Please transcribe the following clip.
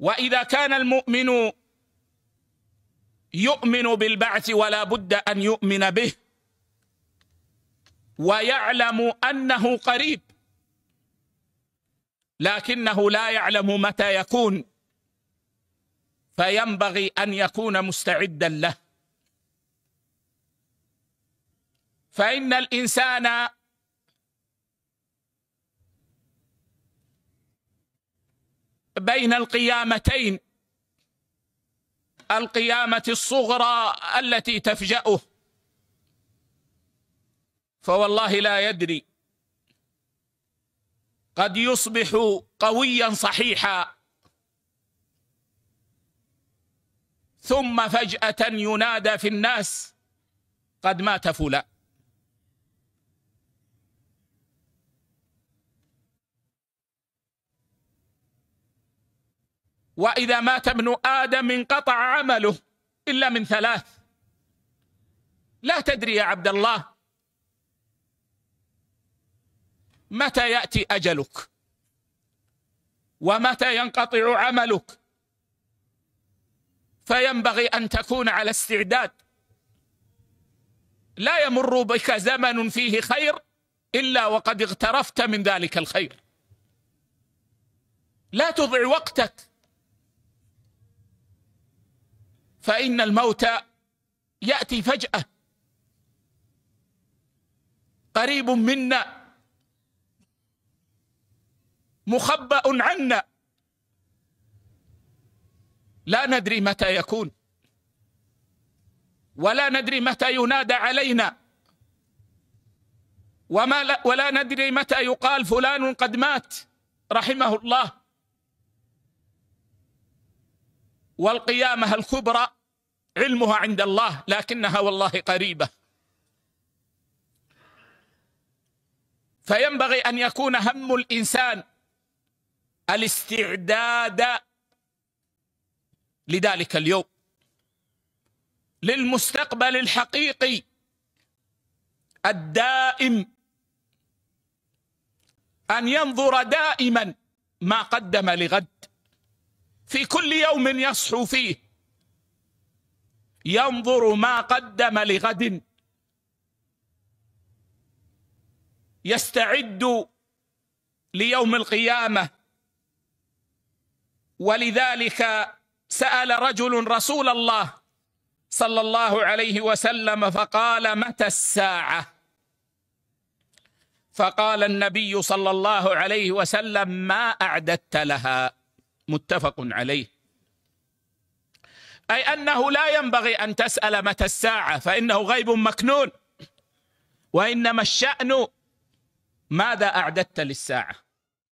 وإذا كان المؤمن يؤمن بالبعث ولا بد أن يؤمن به ويعلم أنه قريب لكنه لا يعلم متى يكون فينبغي أن يكون مستعدا له. فإن الإنسان بين القيامتين. القيامة الصغرى التي تفجأه. فوالله لا يدري. قد يصبح قويا صحيحا. ثم فجأة ينادى في الناس قد مات فلان. وإذا مات ابن آدم انقطع عمله إلا من ثلاث. لا تدري يا عبد الله متى يأتي أجلك ومتى ينقطع عملك. فينبغي أن تكون على استعداد. لا يمر بك زمن فيه خير إلا وقد اغترفت من ذلك الخير. لا تضع وقتك فإن الموت يأتي فجأة. قريب منا. مخبأ عنا. لا ندري متى يكون. ولا ندري متى ينادى علينا. وما لا ولا ندري متى يقال فلان قد مات. رحمه الله. والقيامة الكبرى علمها عند الله لكنها والله قريبة. فينبغي أن يكون هم الإنسان الاستعداد لذلك اليوم. للمستقبل الحقيقي الدائم أن ينظر دائما ما قدم لغد. في كل يوم يصحو فيه. ينظر ما قدم لغد. يستعد ليوم القيامة. ولذلك سأل رجل رسول الله صلى الله عليه وسلم فقال متى الساعة? فقال النبي صلى الله عليه وسلم ما أعددت لها. متفق عليه. أي أنه لا ينبغي أن تسأل متى الساعة فإنه غيب مكنون. وإنما الشأن ماذا أعددت للساعة.